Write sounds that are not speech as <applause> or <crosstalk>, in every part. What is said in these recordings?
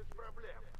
без проблем.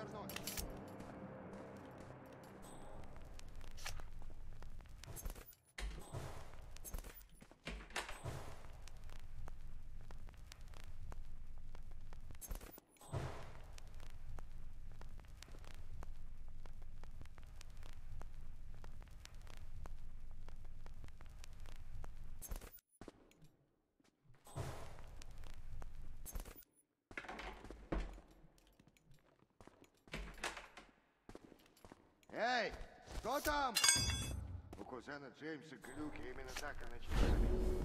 Сейчас вернусь. Эй, кто там? У кузена Джеймса глюки именно так и начинали.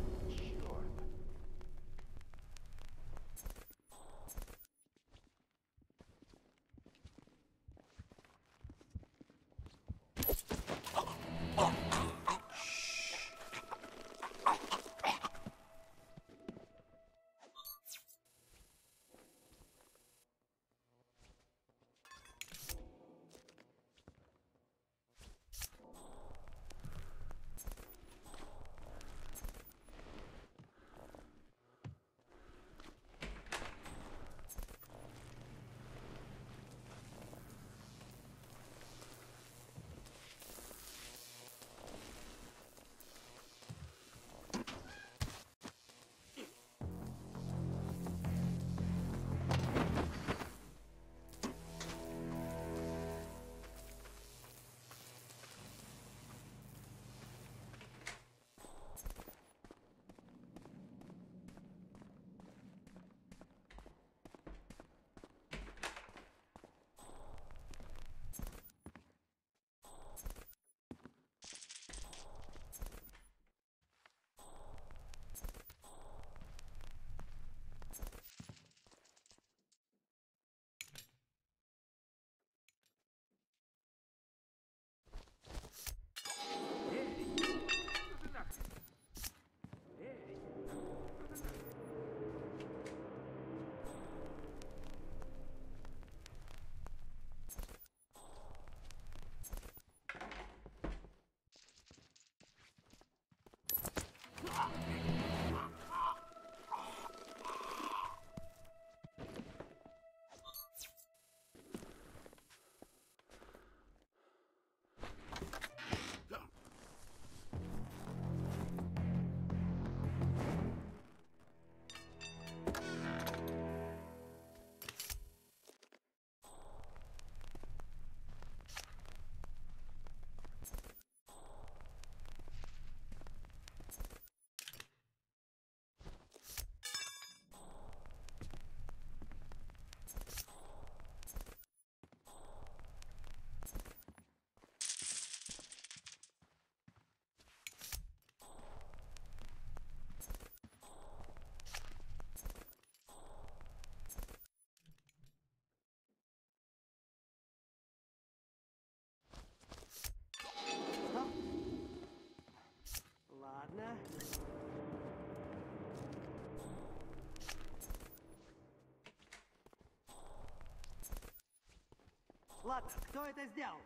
Ладно, кто это сделал?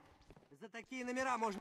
За такие номера можно...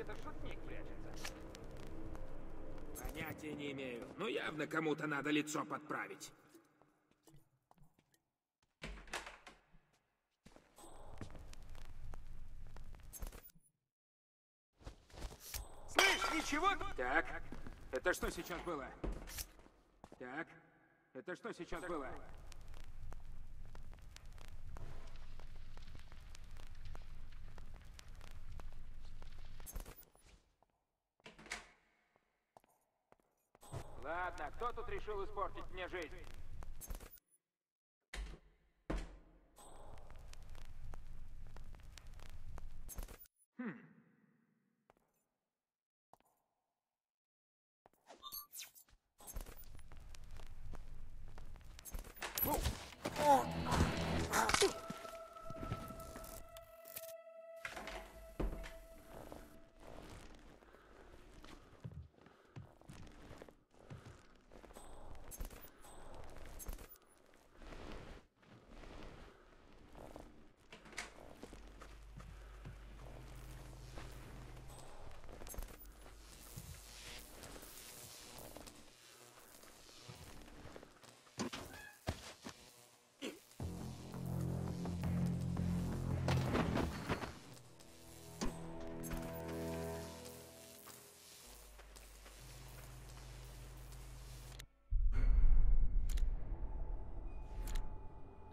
где-то шутник прячется. Понятия не имею. Но явно кому-то надо лицо подправить. Слышь, ничего? Так, это что сейчас было? Так, это что сейчас было? Ладно, кто тут решил испортить мне жизнь?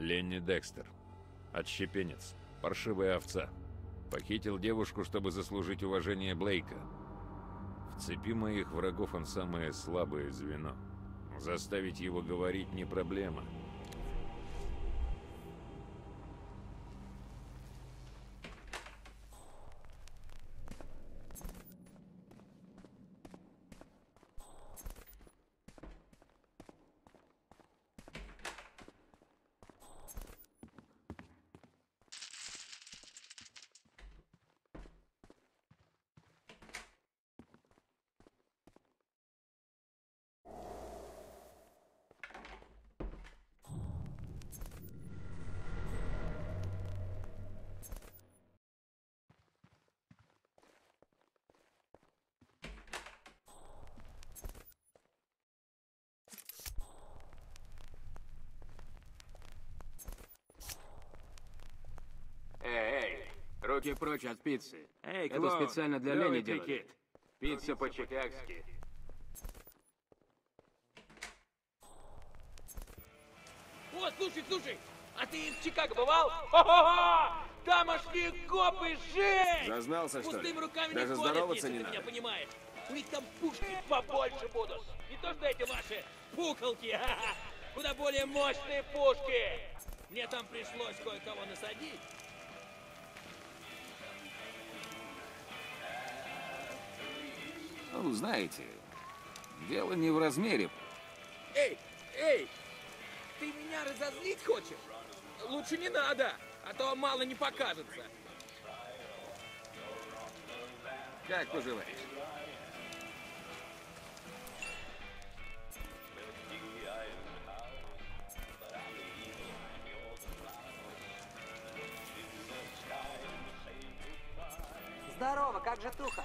Ленни Декстер. Отщепенец. Паршивая овца. Похитил девушку, чтобы заслужить уважение Блейка. В цепи моих врагов он самое слабое звено. Заставить его говорить не проблема. Эй, эй, руки прочь от пиццы. Эй, Это клоун, специально для Лени делали. кит. Пицца по-чикагски. О, слушай, слушай, а ты в Чикаго бывал? Хо-хо-хо! Тамошние копы жесть! Зазнался, что? Пустыми руками Даже не ходят, здороваться не надо. меня понимаешь. У них там пушки побольше будут. Не то, что эти ваши пуколки. <laughs> ха-ха. Куда более мощные пушки. Мне там пришлось кое-кого насадить. Ну, знаете, дело не в размере. Эй, эй! Ты меня разозлить хочешь? Лучше не надо, а то мало не покажется. Как пожелаешь. Здорово, как же туха?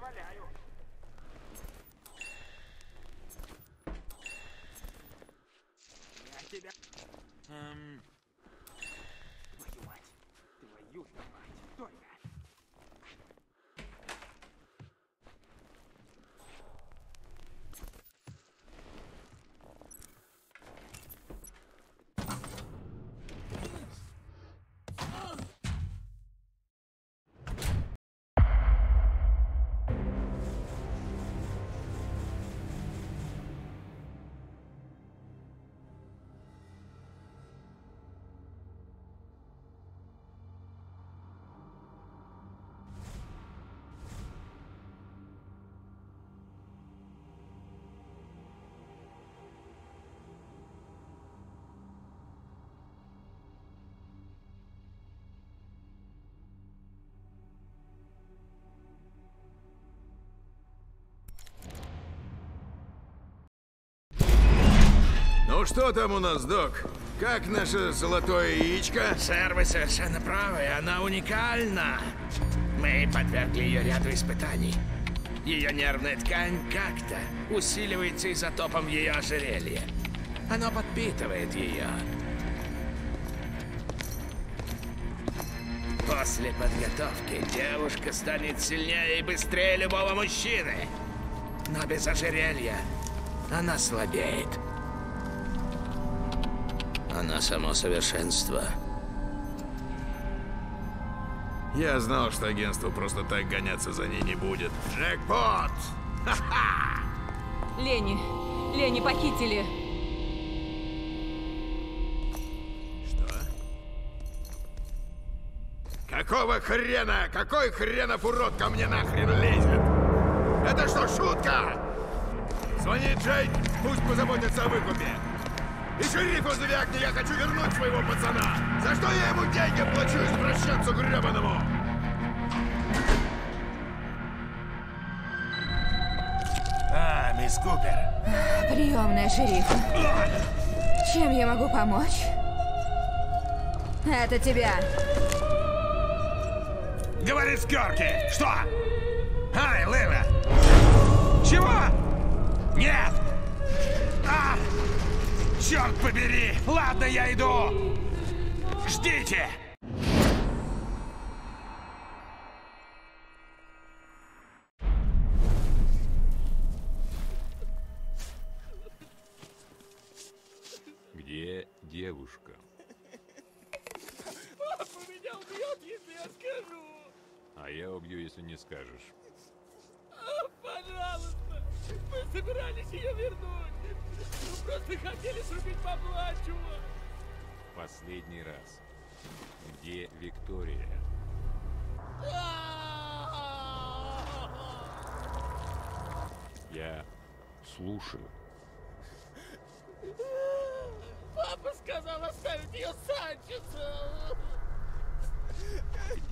Я что там у нас, док? Как наше золотое яичко? Сэр, вы совершенно правы, она уникальна. Мы подвергли ее ряду испытаний. Ее нервная ткань как-то усиливается изотопом ее ожерелья. Оно подпитывает ее. После подготовки девушка станет сильнее и быстрее любого мужчины. Но без ожерелья она слабеет. Она само совершенство. Я знал, что агентство просто так гоняться за ней не будет. Джекпот! Лени, Лени похитили. Что? Какого хрена? Какой хренов урод ко мне нахрен лезет? Это что, шутка? Звони Джейк, пусть позаботится о выкупе. И шерифу звякни, я хочу вернуть своего пацана. За что я ему деньги плачу извращенцу гребаному? А, мисс Купер. Приемная шерифа. Чем я могу помочь? Это тебя. Говорит Скорки. Что? Ай, Лена. Чего? Нет. Черт побери. Ладно, я иду. Ждите.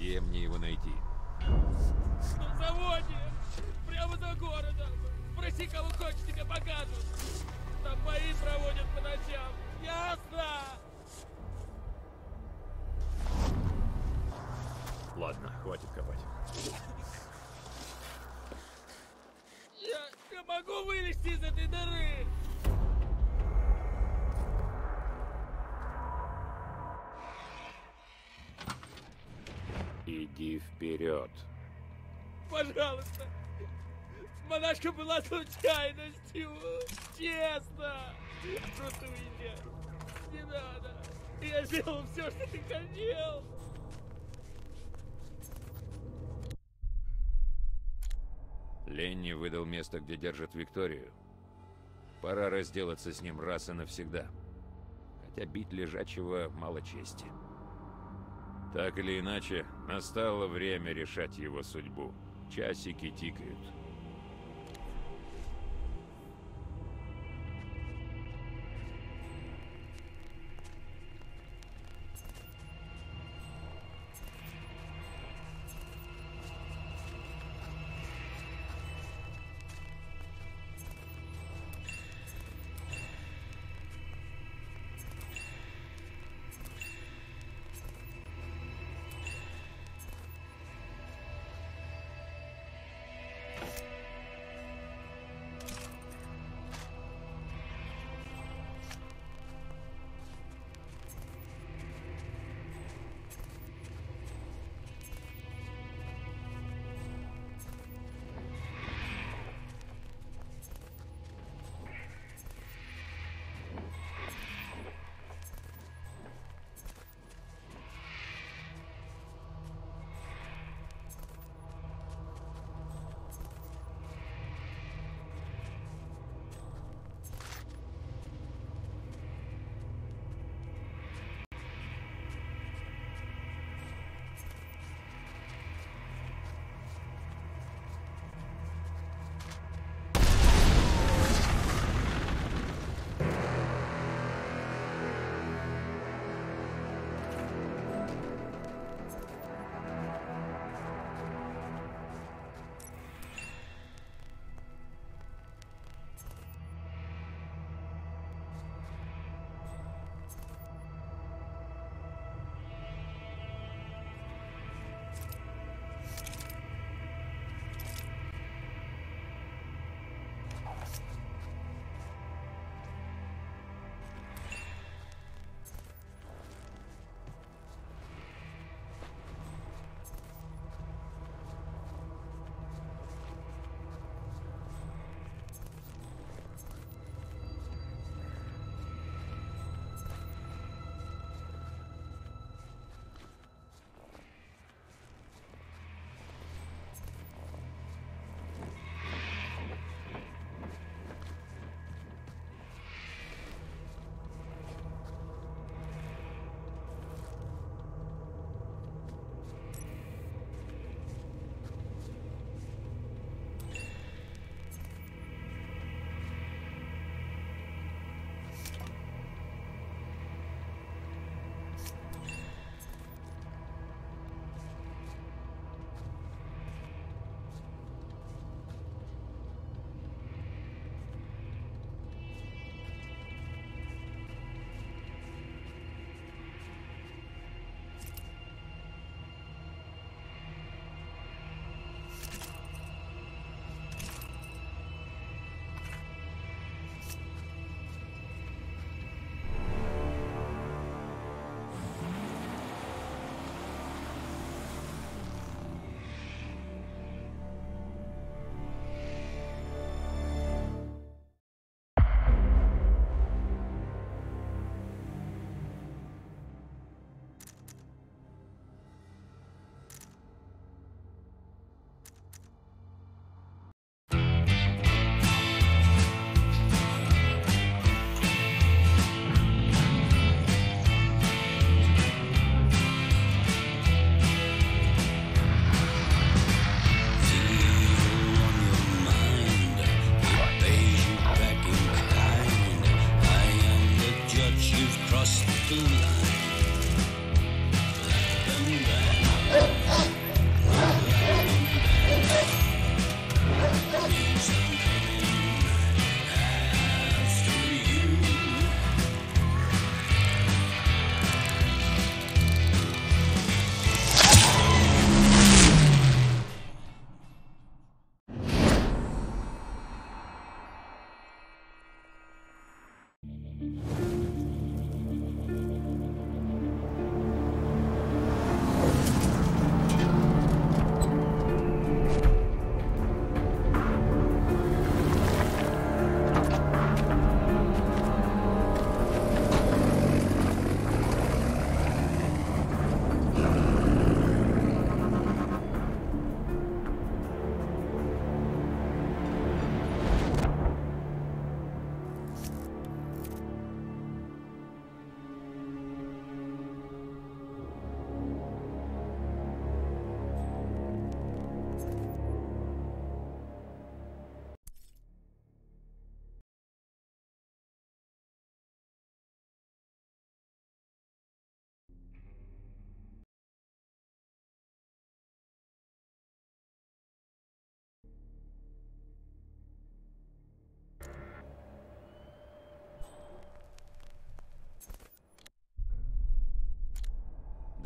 Где мне его найти? На заводе. Прямо за городом. Спроси, кого хочешь, тебе покажут. Там бои проводят по ночам. Ясно? Ладно, хватит копать. Я, я могу вылезти из этой дыры. Вперед. Пожалуйста. Монашка была случайностью. Честно. Просто уезжай. Не надо. Я сделал все, что ты хотел. Ленни выдал место, где держат Викторию. Пора разделаться с ним раз и навсегда. Хотя бить лежачего мало чести. Так или иначе, настало время решать его судьбу. Часики тикают.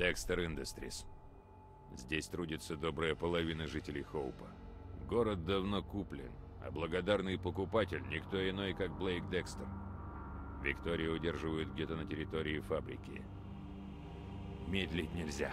Декстер Industries. Здесь трудится добрая половина жителей Хоупа. Город давно куплен, а благодарный покупатель никто иной, как Блейк Декстер. Викторию удерживают где-то на территории фабрики. Медлить нельзя.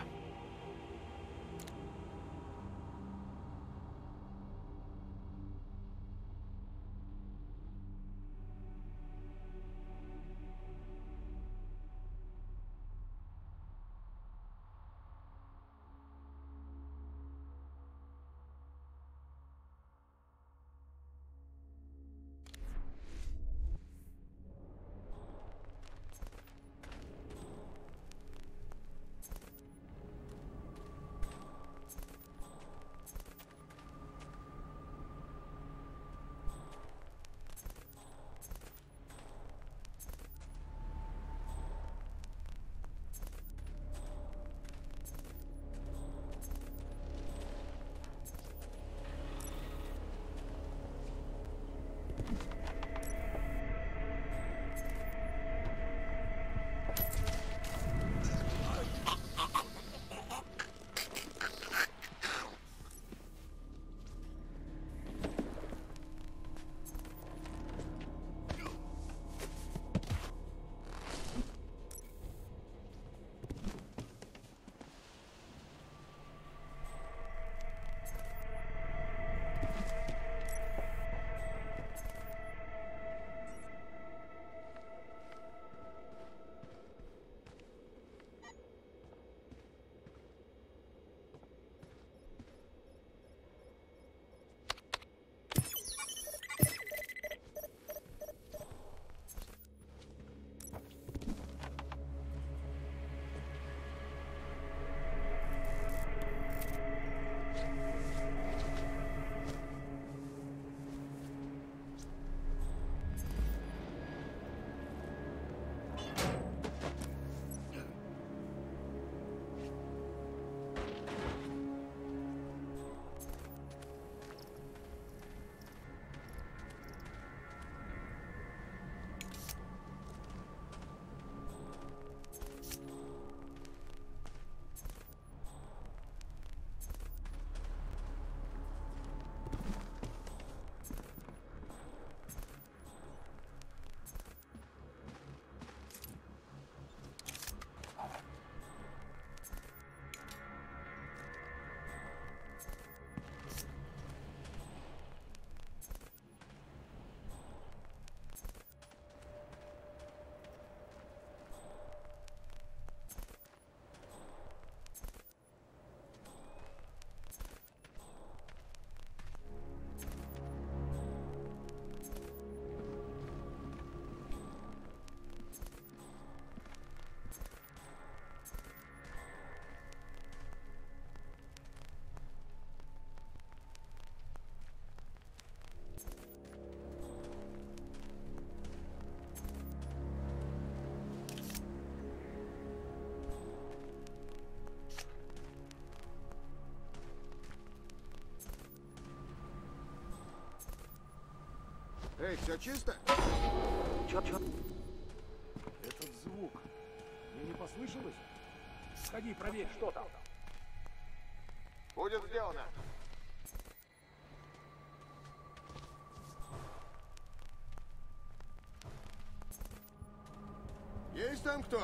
Эй, все чисто? Чё, чё? Этот звук. Мне не послышалось? Сходи, проверь. Что там? Будет сделано. Есть там кто?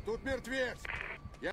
Тут мертвец! Я...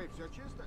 Эй, все чисто?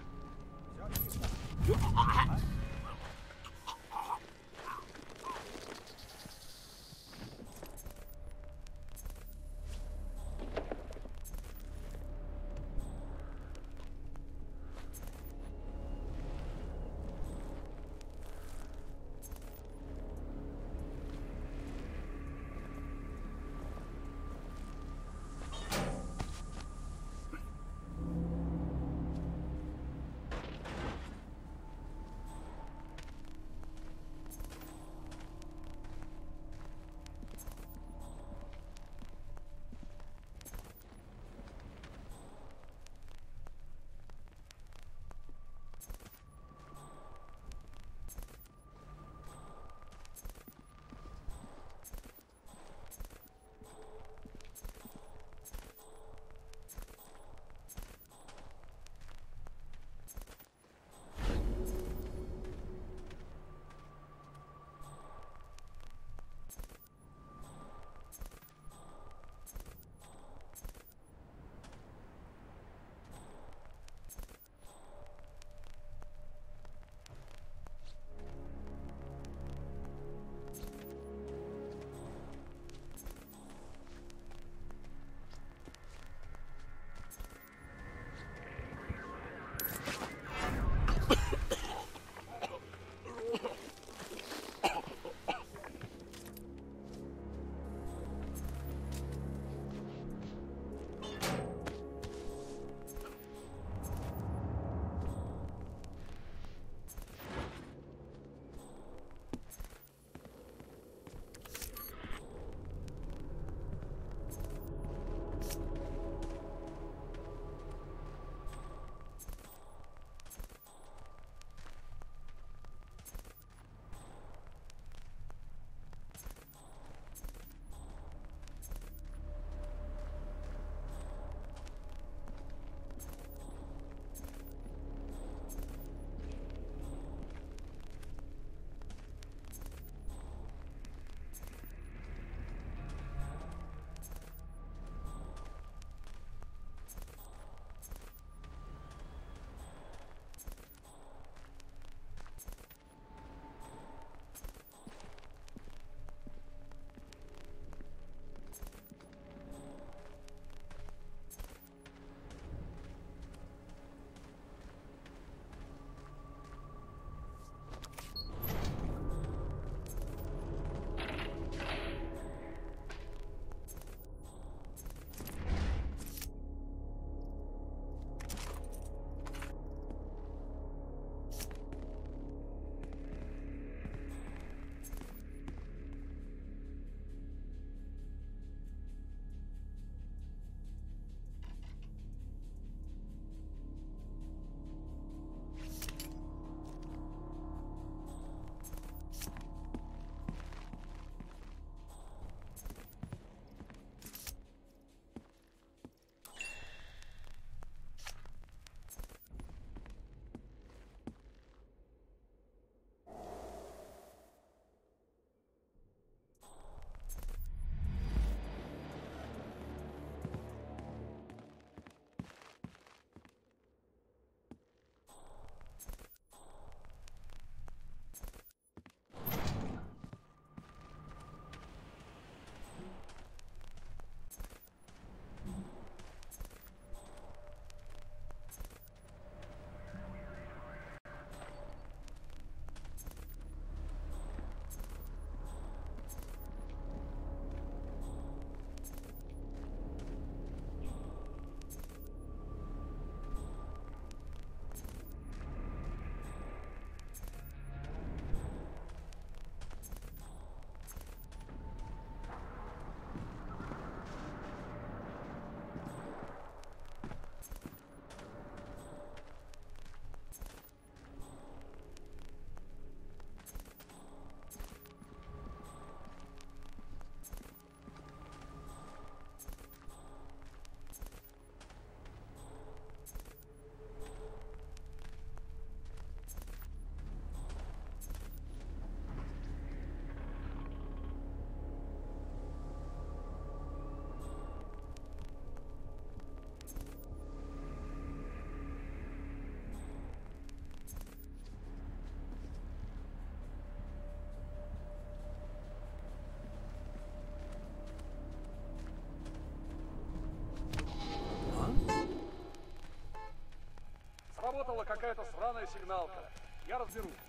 Сработала какая-то сраная сигналка. Я разберусь.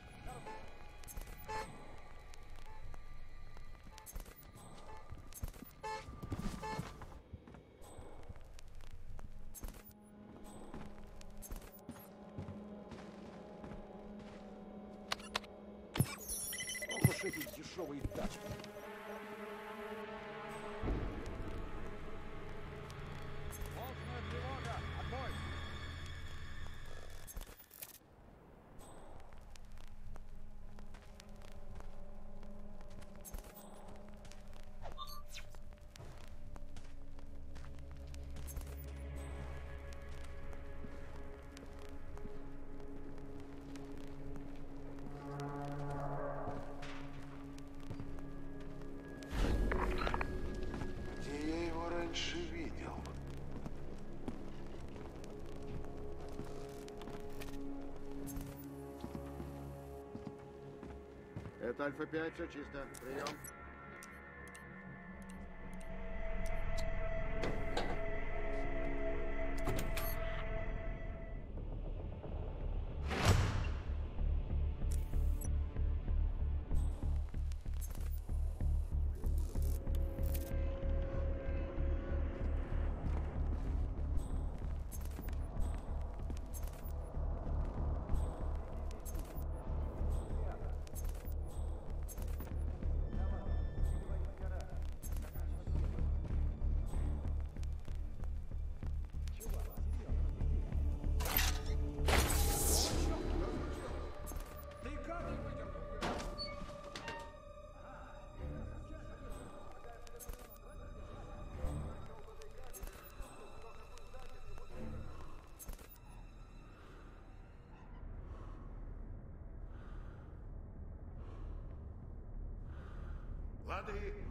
Это Альфа-5, все чисто. Прием. Ready?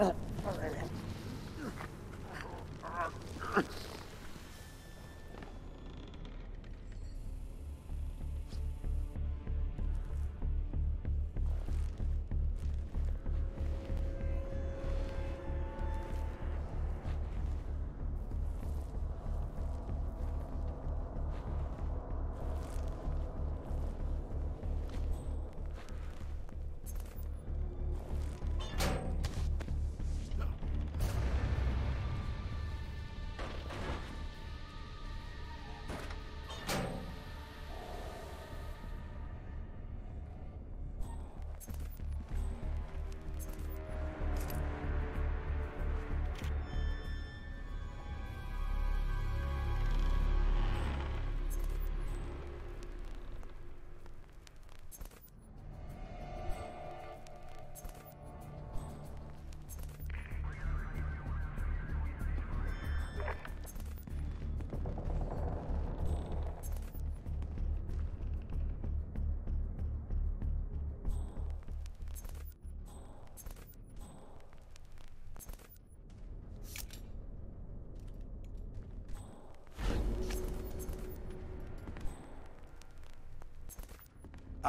Ugh.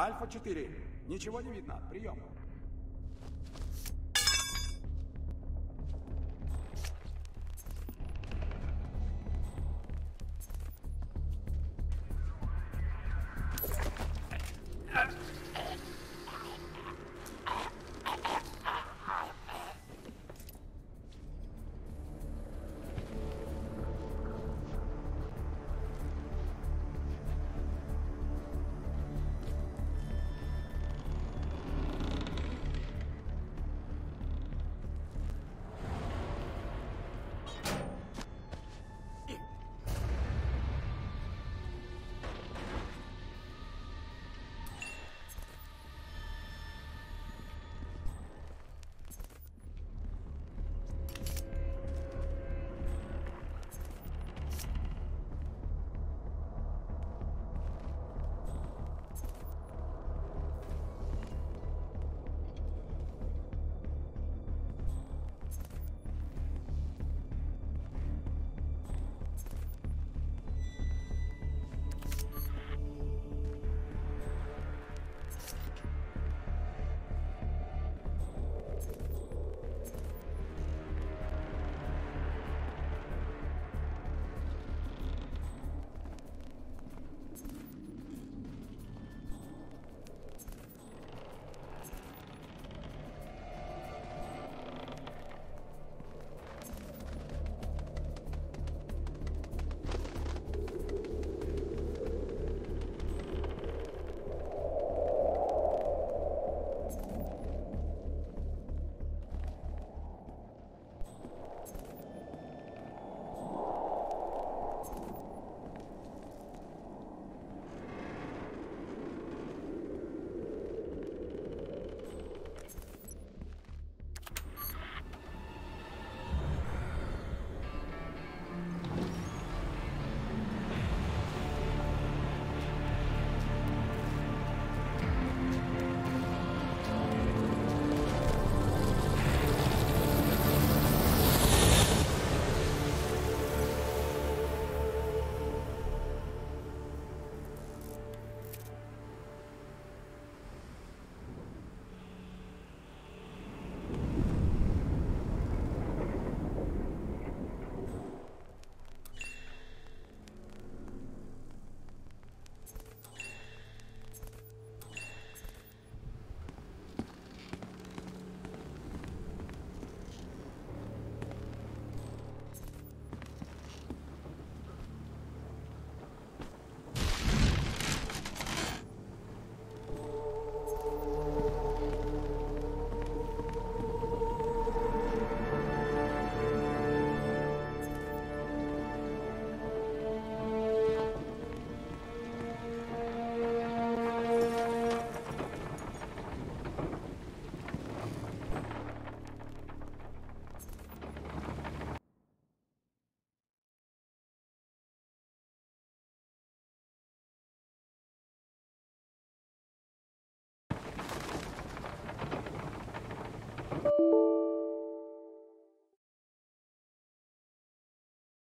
Альфа-4. Ничего не видно. Прием.